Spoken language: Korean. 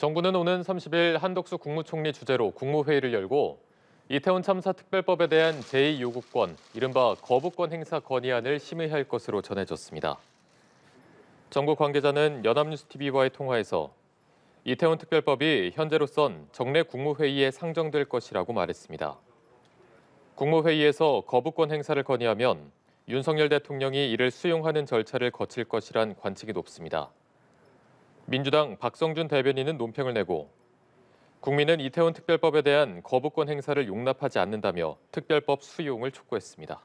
정부는 오는 30일 한덕수 국무총리 주재로 국무회의를 열고 이태원 참사 특별법에 대한 제2요구권, 이른바 거부권 행사 건의안을 심의할 것으로 전해졌습니다. 정부 관계자는 연합뉴스TV와의 통화에서 이태원 특별법이 현재로선 정례 국무회의에 상정될 것이라고 말했습니다. 국무회의에서 거부권 행사를 건의하면 윤석열 대통령이 이를 수용하는 절차를 거칠 것이란 관측이 높습니다. 민주당 박성준 대변인은 논평을 내고 국민은 이태원 특별법에 대한 거부권 행사를 용납하지 않는다며 특별법 수용을 촉구했습니다.